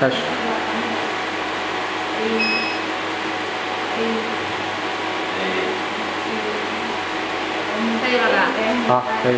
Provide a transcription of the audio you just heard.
开始。可以了吧好可以